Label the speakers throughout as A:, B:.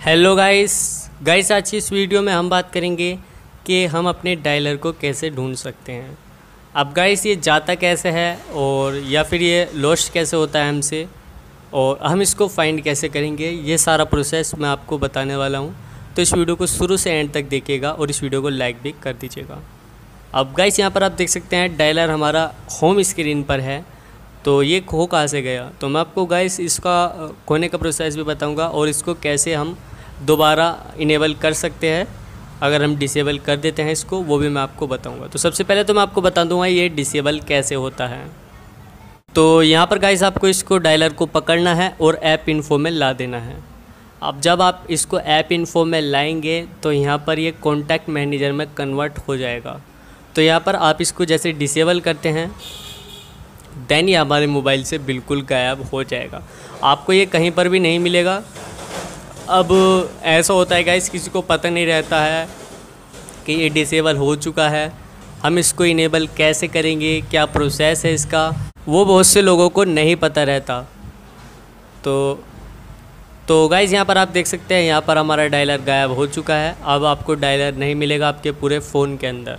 A: Hello guys guys आज की इस वीडियो में हम बात करेंगे कि हम अपने डायलर को कैसे ढूंढ सकते हैं। अब गाइस ये जाता कैसे है और या फिर ये लॉस्ट कैसे होता है हमसे? और हम इसको फाइंड कैसे करेंगे? ये सारा प्रोसेस मैं आपको बताने वाला हूँ। तो इस वीडियो को शुरू से एंड तक देखिएगा और इस वीडियो को लाइक भी कर दीजिएगा। अब गाइस यहाँ पर आप देख सकते हैं डायलर हमारा होम स्क्रीन पर है। तो ये खो कहाँ से गया? तो मैं आपको गाइस इसका खोने का प्रोसेस भी बताऊँगा और इसको कैसे हम दोबारा इनेबल कर सकते हैं। अगर हम डिसेबल कर देते हैं इसको, वो भी मैं आपको बताऊँगा। तो सबसे पहले तो मैं आपको बता दूँगा ये डिसेबल कैसे होता है। तो यहाँ पर गाइस आपको इसको डायलर को पकड़ना है और ऐप इन्फो में ला देना है। अब जब आप इसको ऐप इन्फो में लाएँगे तो यहाँ पर ये कॉन्टैक्ट मैनेजर में कन्वर्ट हो जाएगा। तो यहाँ पर आप इसको जैसे डिसेबल करते हैं देन ये हमारे मोबाइल से बिल्कुल गायब हो जाएगा। आपको ये कहीं पर भी नहीं मिलेगा। अब ऐसा होता है गाइस किसी को पता नहीं रहता है कि ये डिसेबल हो चुका है। हम इसको इनेबल कैसे करेंगे? क्या प्रोसेस है इसका? वो बहुत से लोगों को नहीं पता रहता। तो तो गाइज़ यहाँ पर आप देख सकते हैं, यहाँ पर हमारा डायलर गायब हो चुका है। अब आपको डायलर नहीं मिलेगा आपके पूरे फ़ोन के अंदर।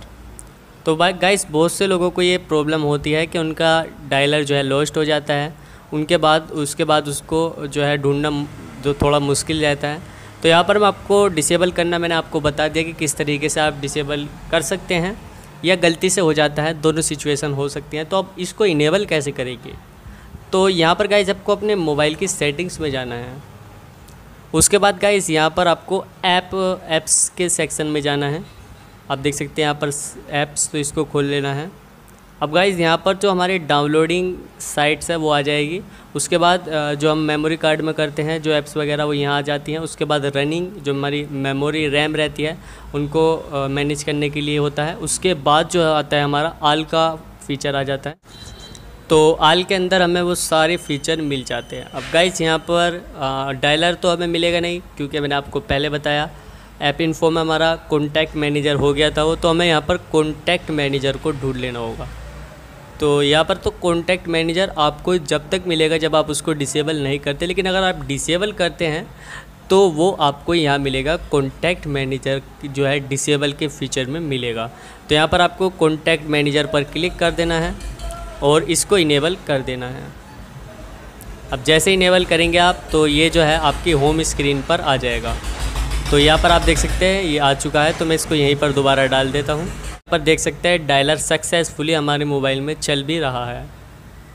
A: तो भाई गाइस बहुत से लोगों को ये प्रॉब्लम होती है कि उनका डायलर जो है लॉस्ट हो जाता है। उनके बाद, उसके बाद उसको जो है ढूंढना जो थोड़ा मुश्किल रहता है। तो यहाँ पर मैं आपको डिसेबल करना मैंने आपको बता दिया कि किस तरीके से आप डिसेबल कर सकते हैं या गलती से हो जाता है, दोनों सिचुएसन हो सकती हैं। तो अब इसको इनेबल कैसे करेंगे? तो यहाँ पर गाइज़ आपको अपने मोबाइल की सेटिंग्स में जाना है। उसके बाद गाइज़ यहाँ पर आपको ऐप ऐप्स के सेक्शन में जाना है। आप देख सकते हैं यहाँ पर ऐप्स तो इसको खोल लेना है। अब गाइज़ यहाँ पर जो हमारे डाउनलोडिंग साइट्स है, वो आ जाएगी। उसके बाद जो हम मेमोरी कार्ड में करते हैं, जो ऐप्स वगैरह, वो यहाँ आ जाती हैं। उसके बाद रनिंग जो हमारी मेमोरी रैम रहती है, उनको मैनेज करने के लिए होता है। उसके बाद जो आता है हमारा आल का फ़ीचर आ जाता है। तो आल के अंदर हमें वो सारे फीचर मिल जाते हैं। अब गाइज़ यहाँ पर डायलर तो हमें मिलेगा नहीं, क्योंकि मैंने आपको पहले बताया ऐप इन्फो में हमारा कॉन्टैक्ट मैनेजर हो गया था वो तो हमें यहाँ पर कॉन्टैक्ट मैनेजर को ढूंढ लेना होगा। तो यहाँ पर तो कॉन्टैक्ट मैनेजर आपको जब तक मिलेगा जब आप उसको डिसेबल नहीं करते, लेकिन अगर आप डिसेबल करते हैं तो वो आपको यहाँ मिलेगा कॉन्टैक्ट मैनेजर जो है डिसेबल के फीचर में मिलेगा। तो यहाँ पर आपको कॉन्टैक्ट मैनेजर पर क्लिक कर देना है और इसको इनेबल कर देना है। अब जैसे इनेबल करेंगे आप तो ये जो है आपकी होम स्क्रीन पर आ जाएगा। तो यहाँ पर आप देख सकते हैं, ये आ चुका है तो मैं इसको यहीं पर दोबारा डाल देता हूँ। पर देख सकते हैं डायलर सक्सेसफुली हमारे मोबाइल में चल भी रहा है।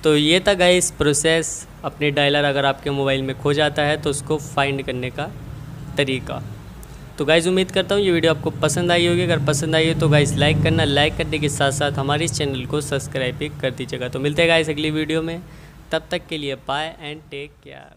A: तो ये था गए इस प्रोसेस अपने डायलर अगर आपके मोबाइल में खो जाता है तो उसको फाइंड करने का तरीका। तो गाइज़ उम्मीद करता हूँ ये वीडियो आपको पसंद आई होगी, अगर पसंद आई हो तो गाइज़ लाइक करना लाइक करने के साथ साथ हमारे इस चैनल को सब्सक्राइब भी कर दीजिएगा। तो मिलते हैं गाइज़ अगली वीडियो में, तब तक के लिए बाय एंड टेक केयर